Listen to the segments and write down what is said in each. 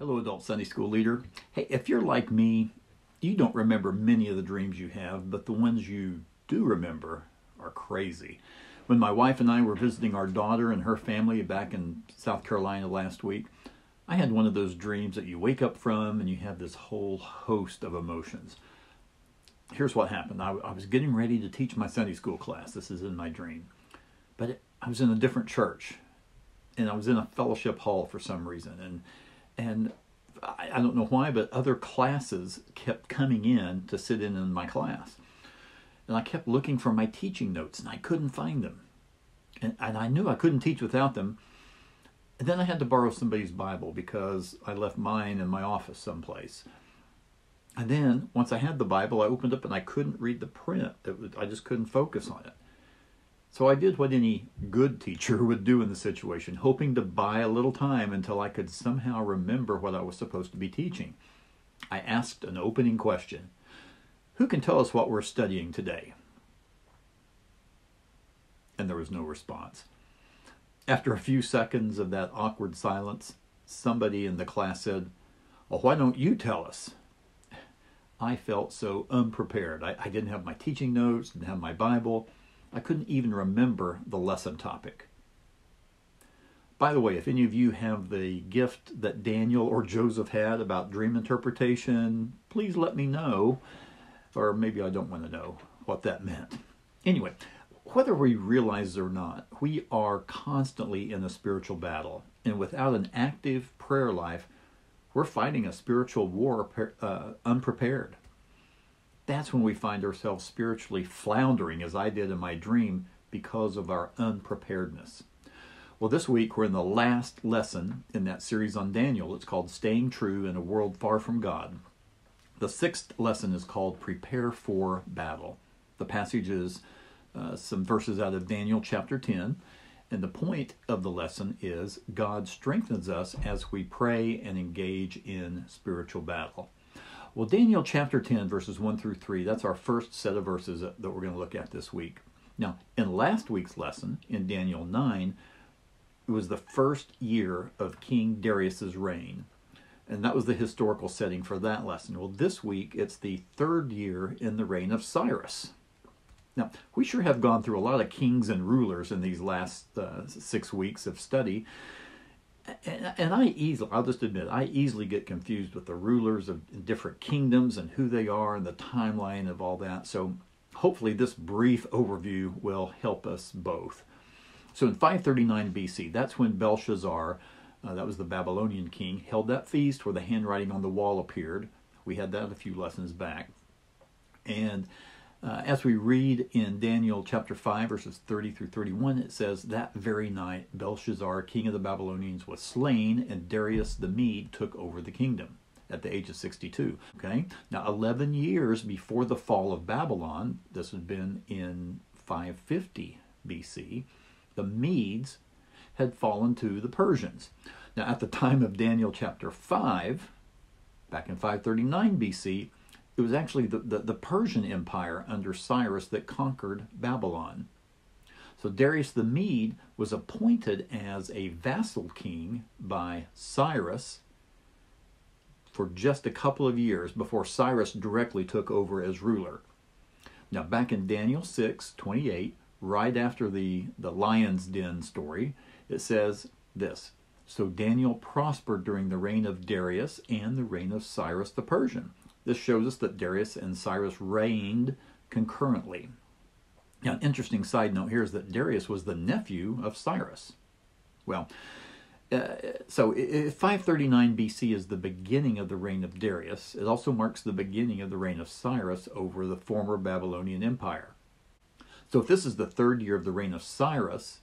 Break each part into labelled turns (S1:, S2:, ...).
S1: Hello, adult Sunday school leader. Hey, if you're like me, you don't remember many of the dreams you have, but the ones you do remember are crazy. When my wife and I were visiting our daughter and her family back in South Carolina last week, I had one of those dreams that you wake up from and you have this whole host of emotions. Here's what happened I, I was getting ready to teach my Sunday school class. This is in my dream. But I was in a different church and I was in a fellowship hall for some reason. And and I, I don't know why, but other classes kept coming in to sit in in my class. And I kept looking for my teaching notes and I couldn't find them. And, and I knew I couldn't teach without them. And then I had to borrow somebody's Bible because I left mine in my office someplace. And then once I had the Bible, I opened up and I couldn't read the print. Was, I just couldn't focus on it. So I did what any good teacher would do in the situation, hoping to buy a little time until I could somehow remember what I was supposed to be teaching. I asked an opening question Who can tell us what we're studying today? And there was no response. After a few seconds of that awkward silence, somebody in the class said, Well, why don't you tell us? I felt so unprepared. I, I didn't have my teaching notes, didn't have my Bible. I couldn't even remember the lesson topic. By the way, if any of you have the gift that Daniel or Joseph had about dream interpretation, please let me know, or maybe I don't want to know what that meant. Anyway, whether we realize it or not, we are constantly in a spiritual battle, and without an active prayer life, we're fighting a spiritual war uh, unprepared that's when we find ourselves spiritually floundering, as I did in my dream, because of our unpreparedness. Well, this week we're in the last lesson in that series on Daniel. It's called Staying True in a World Far from God. The sixth lesson is called Prepare for Battle. The passage is uh, some verses out of Daniel chapter 10. And the point of the lesson is God strengthens us as we pray and engage in spiritual battle. Well, Daniel chapter 10, verses 1 through 3, that's our first set of verses that, we're going to look at this week. Now, in last week's lesson, in Daniel 9, it was the first year of King Darius's reign. And that was the historical setting for that lesson. Well, this week, it's the third year in the reign of Cyrus. Now, we sure have gone through a lot of kings and rulers in these last uh, six weeks of study and, I easily, I'll just admit, I easily get confused with the rulers of different kingdoms and who they are and the timeline of all that. So hopefully this brief overview will help us both. So in 539 BC, that's when Belshazzar, uh, that was the Babylonian king, held that feast where the handwriting on the wall appeared. We had that a few lessons back. And uh, as we read in Daniel chapter 5, verses 30 through 31, it says, That very night Belshazzar, king of the Babylonians, was slain, and Darius the Mede took over the kingdom at the age of 62. Okay? Now, 11 years before the fall of Babylon, this had been in 550 BC, the Medes had fallen to the Persians. Now, at the time of Daniel chapter 5, back in 539 BC, it was actually the, the, the Persian Empire under Cyrus that conquered Babylon. So Darius the Mede was appointed as a vassal king by Cyrus for just a couple of years before Cyrus directly took over as ruler. Now, back in Daniel 6 28, right after the, the lion's den story, it says this So Daniel prospered during the reign of Darius and the reign of Cyrus the Persian. This shows us that Darius and Cyrus reigned concurrently. Now, an interesting side note here is that Darius was the nephew of Cyrus. Well, uh, so 539 BC is the beginning of the reign of Darius. It also marks the beginning of the reign of Cyrus over the former Babylonian Empire. So if this is the third year of the reign of Cyrus,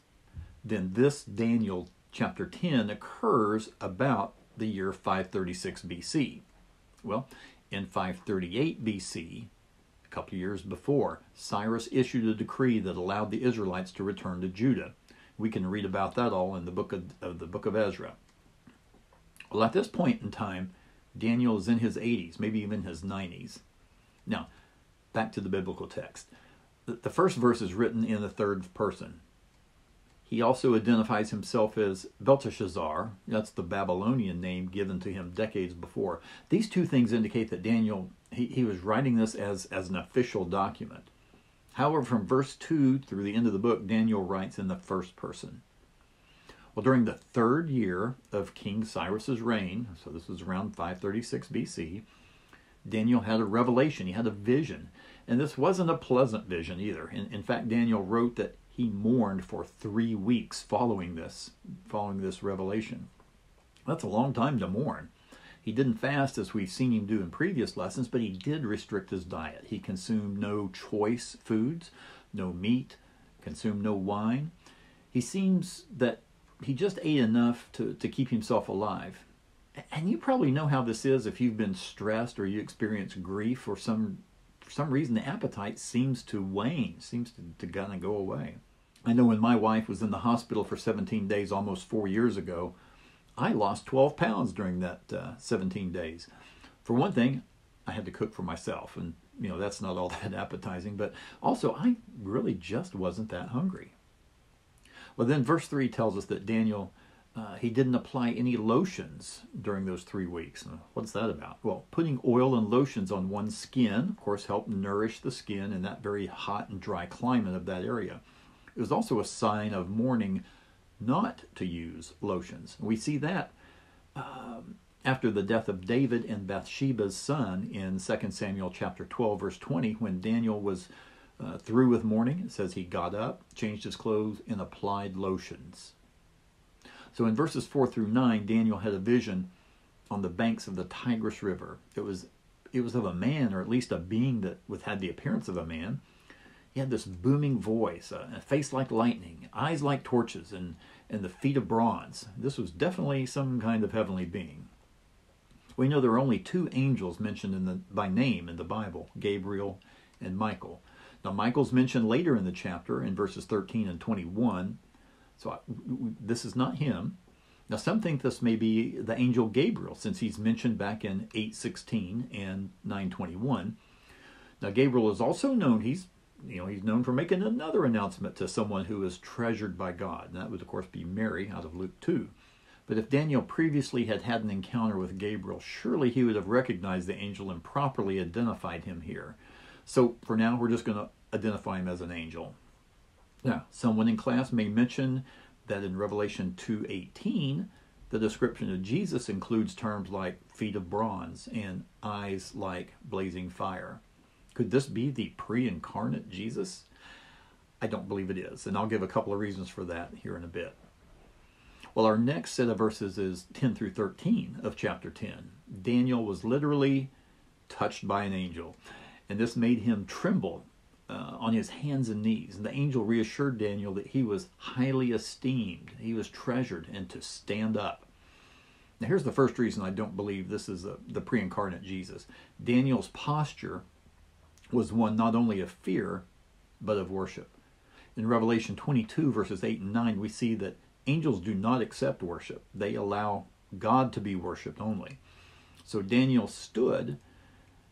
S1: then this Daniel chapter 10 occurs about the year 536 BC. Well, in 538 BC, a couple of years before, Cyrus issued a decree that allowed the Israelites to return to Judah. We can read about that all in the book of, of the book of Ezra. Well, at this point in time, Daniel is in his 80s, maybe even his 90s. Now, back to the biblical text. The, the first verse is written in the third person. He also identifies himself as Belteshazzar. That's the Babylonian name given to him decades before. These two things indicate that Daniel he, he was writing this as, as an official document. However, from verse 2 through the end of the book, Daniel writes in the first person. Well, during the third year of King Cyrus's reign, so this was around 536 BC, Daniel had a revelation. He had a vision. And this wasn't a pleasant vision either. In, in fact, Daniel wrote that he mourned for three weeks following this, following this revelation. That's a long time to mourn. He didn't fast as we've seen him do in previous lessons, but he did restrict his diet. He consumed no choice foods, no meat, consumed no wine. He seems that he just ate enough to, to keep himself alive. And you probably know how this is if you've been stressed or you experience grief or some for some reason the appetite seems to wane, seems to, to kind of go away. I know when my wife was in the hospital for 17 days almost four years ago, I lost 12 pounds during that uh, 17 days. For one thing, I had to cook for myself, and you know that's not all that appetizing. But also, I really just wasn't that hungry. Well, then verse three tells us that Daniel uh, he didn't apply any lotions during those three weeks. What's that about? Well, putting oil and lotions on one's skin, of course, helped nourish the skin in that very hot and dry climate of that area. It was also a sign of mourning not to use lotions. We see that um, after the death of David and Bathsheba's son in 2 Samuel chapter 12 verse 20 when Daniel was uh, through with mourning it says he got up changed his clothes and applied lotions. So in verses 4 through 9 Daniel had a vision on the banks of the Tigris river. It was it was of a man or at least a being that had the appearance of a man he had this booming voice, uh, a face like lightning, eyes like torches, and, and the feet of bronze. This was definitely some kind of heavenly being. We know there are only two angels mentioned in the, by name in the Bible Gabriel and Michael. Now, Michael's mentioned later in the chapter in verses 13 and 21. So I, this is not him. Now, some think this may be the angel Gabriel, since he's mentioned back in 8:16 and 9:21. Now, Gabriel is also known; he's you know, he's known for making another announcement to someone who is treasured by God. And that would, of course, be Mary out of Luke 2. But if Daniel previously had had an encounter with Gabriel, surely he would have recognized the angel and properly identified him here. So for now, we're just going to identify him as an angel. Now, someone in class may mention that in Revelation 2:18, the description of Jesus includes terms like feet of bronze and eyes like blazing fire. Could this be the pre incarnate Jesus? I don't believe it is, and I'll give a couple of reasons for that here in a bit. Well, our next set of verses is 10 through 13 of chapter 10. Daniel was literally touched by an angel, and this made him tremble uh, on his hands and knees. And the angel reassured Daniel that he was highly esteemed, he was treasured, and to stand up. Now, here's the first reason I don't believe this is a, the pre incarnate Jesus. Daniel's posture was one not only of fear, but of worship. In Revelation 22, verses 8 and 9, we see that angels do not accept worship, they allow God to be worshiped only. So Daniel stood,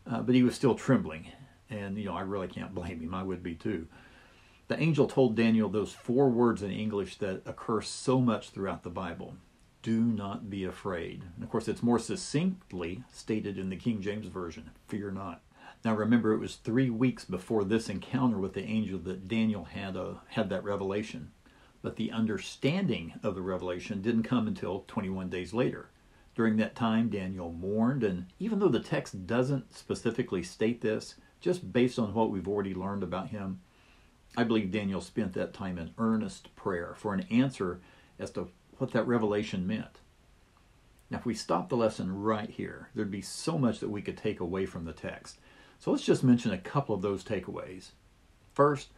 S1: uh, but he was still trembling. And, you know, I really can't blame him. I would be too. The angel told Daniel those four words in English that occur so much throughout the Bible do not be afraid. And of course, it's more succinctly stated in the King James Version fear not. Now remember, it was three weeks before this encounter with the angel that Daniel had a, uh, had that revelation. But the understanding of the revelation didn't come until 21 days later. During that time, Daniel mourned, and even though the text doesn't specifically state this, just based on what we've already learned about him, I believe Daniel spent that time in earnest prayer for an answer as to what that revelation meant. Now, if we stop the lesson right here, there'd be so much that we could take away from the text. So let's just mention a couple of those takeaways. First,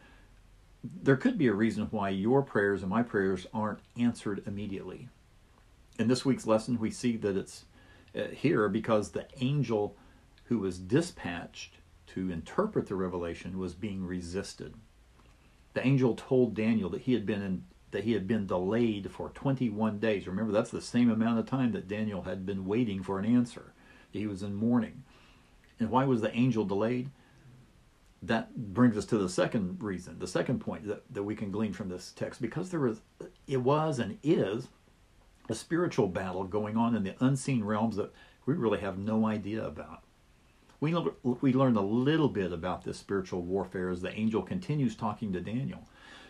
S1: there could be a reason why your prayers and my prayers aren't answered immediately. In this week's lesson, we see that it's uh, here because the angel who was dispatched to interpret the revelation was being resisted. The angel told Daniel that he had been in, that he had been delayed for 21 days. Remember, that's the same amount of time that Daniel had been waiting for an answer. He was in mourning. And why was the angel delayed? that brings us to the second reason, the second point that, that we can glean from this text, because there was, it was and is a spiritual battle going on in the unseen realms that we really have no idea about. We, we learn a little bit about this spiritual warfare as the angel continues talking to Daniel.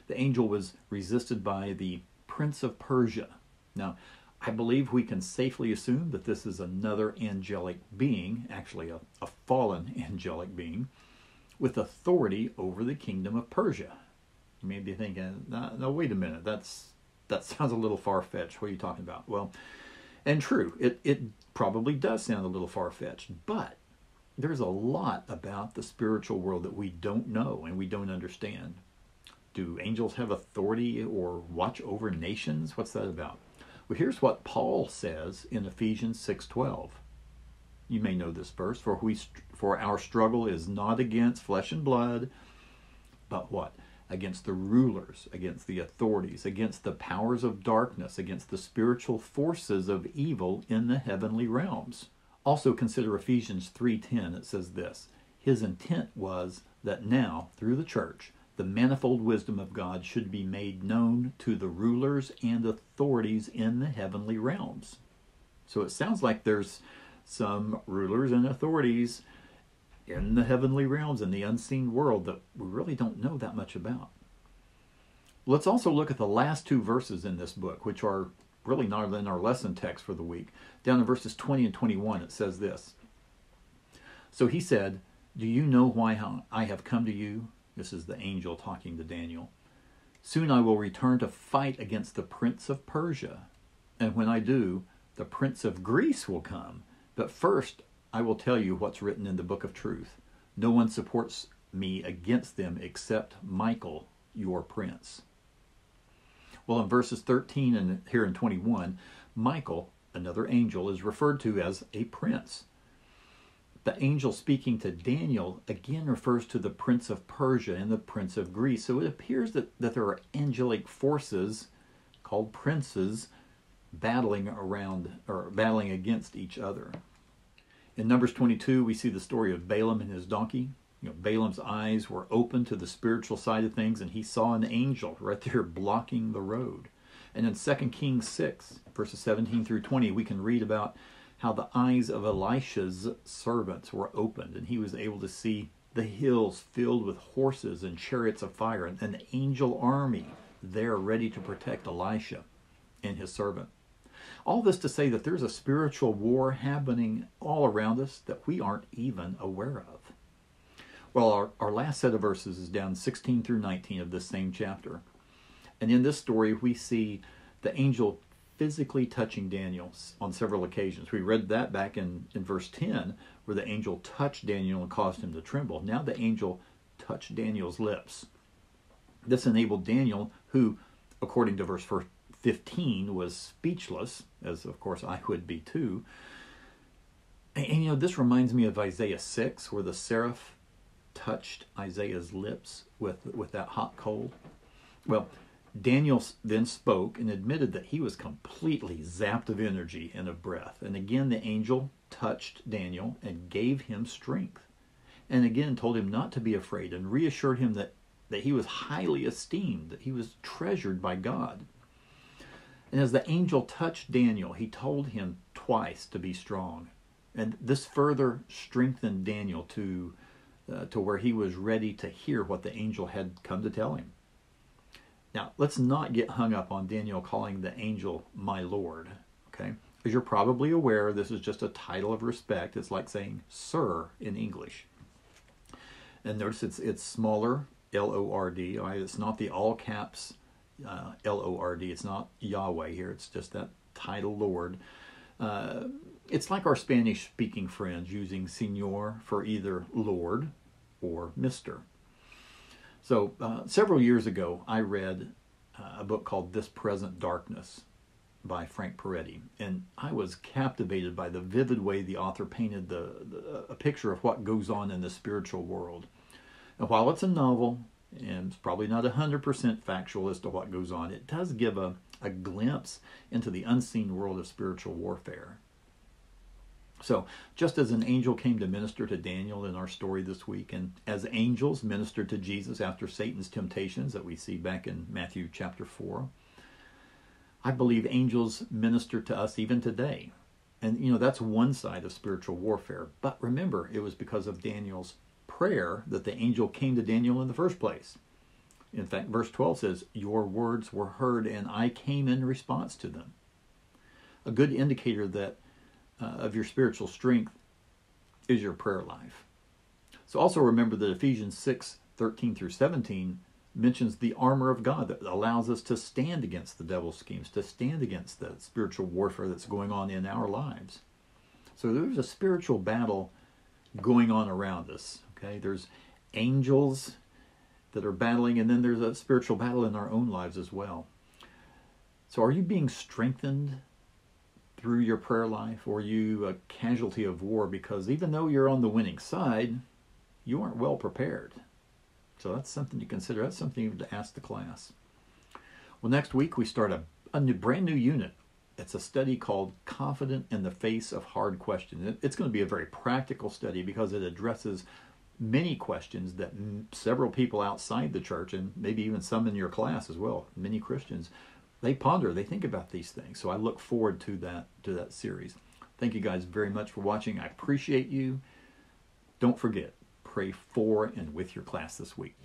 S1: The angel was resisted by the prince of Persia. Now, I believe we can safely assume that this is another angelic being, actually a, a fallen angelic being, with authority over the kingdom of Persia. You may be thinking, no, no wait a minute, that's that sounds a little far fetched. What are you talking about? Well, and true, it, it probably does sound a little far fetched, but there's a lot about the spiritual world that we don't know and we don't understand. Do angels have authority or watch over nations? What's that about? Well, here's what Paul says in Ephesians 6:12. You may know this verse, for we for our struggle is not against flesh and blood, but what? Against the rulers, against the authorities, against the powers of darkness, against the spiritual forces of evil in the heavenly realms. Also consider Ephesians 3:10. It says this: His intent was that now through the church the manifold wisdom of God should be made known to the rulers and authorities in the heavenly realms. So it sounds like there's some rulers and authorities in the heavenly realms in the unseen world that we really don't know that much about. Let's also look at the last two verses in this book, which are really not in our lesson text for the week. Down in verses 20 and 21, it says this So he said, Do you know why I have come to you? This is the angel talking to Daniel. Soon I will return to fight against the prince of Persia. And when I do, the prince of Greece will come. But first, I will tell you what's written in the book of truth. No one supports me against them except Michael, your prince. Well, in verses 13 and here in 21, Michael, another angel, is referred to as a prince the angel speaking to Daniel again refers to the prince of Persia and the prince of Greece. So it appears that, that there are angelic forces called princes battling around or battling against each other. In Numbers 22, we see the story of Balaam and his donkey. You know, Balaam's eyes were open to the spiritual side of things, and he saw an angel right there blocking the road. And in 2 Kings 6, verses 17 through 20, we can read about how the eyes of Elisha's servants were opened, and he was able to see the hills filled with horses and chariots of fire, and an angel army there ready to protect Elisha and his servant. All this to say that there's a spiritual war happening all around us that we aren't even aware of. Well, our, our last set of verses is down 16 through 19 of this same chapter. And in this story, we see the angel physically touching Daniel on several occasions. We read that back in, in verse 10, where the angel touched Daniel and caused him to tremble. Now the angel touched Daniel's lips. This enabled Daniel, who, according to verse 15, was speechless, as of course I would be too. And, and you know, this reminds me of Isaiah 6, where the seraph touched Isaiah's lips with, with that hot coal. Well, Daniel then spoke and admitted that he was completely zapped of energy and of breath. And again, the angel touched Daniel and gave him strength. And again, told him not to be afraid and reassured him that, that he was highly esteemed, that he was treasured by God. And as the angel touched Daniel, he told him twice to be strong. And this further strengthened Daniel to, uh, to where he was ready to hear what the angel had come to tell him. Now, let's not get hung up on Daniel calling the angel my Lord, okay? As you're probably aware, this is just a title of respect. It's like saying sir in English. And notice it's, it's smaller, L O R D. Right? It's not the all caps uh, L O R D. It's not Yahweh here. It's just that title Lord. Uh, it's like our Spanish speaking friends using Senor for either Lord or Mr. So, uh, several years ago, I read uh, a book called This Present Darkness by Frank Peretti, and I was captivated by the vivid way the author painted the, the, a picture of what goes on in the spiritual world. And while it's a novel, and it's probably not 100% factual as to what goes on, it does give a, a glimpse into the unseen world of spiritual warfare. So, just as an angel came to minister to Daniel in our story this week, and as angels ministered to Jesus after Satan's temptations that we see back in Matthew chapter 4, I believe angels minister to us even today. And, you know, that's one side of spiritual warfare. But remember, it was because of Daniel's prayer that the angel came to Daniel in the first place. In fact, verse 12 says, Your words were heard, and I came in response to them. A good indicator that uh, of your spiritual strength is your prayer life. So also remember that Ephesians 6 13 through 17 mentions the armor of God that allows us to stand against the devil's schemes, to stand against the spiritual warfare that's going on in our lives. So there's a spiritual battle going on around us. Okay, there's angels that are battling, and then there's a spiritual battle in our own lives as well. So, are you being strengthened through your prayer life, or you a casualty of war because even though you're on the winning side, you aren't well prepared? So, that's something to consider. That's something to ask the class. Well, next week we start a, a new, brand new unit. It's a study called Confident in the Face of Hard Questions. It's going to be a very practical study because it addresses many questions that several people outside the church and maybe even some in your class as well many christians they ponder they think about these things. So i look forward to that to that series. Thank you guys very much for watching. I appreciate you. Don't forget pray for and with your class this week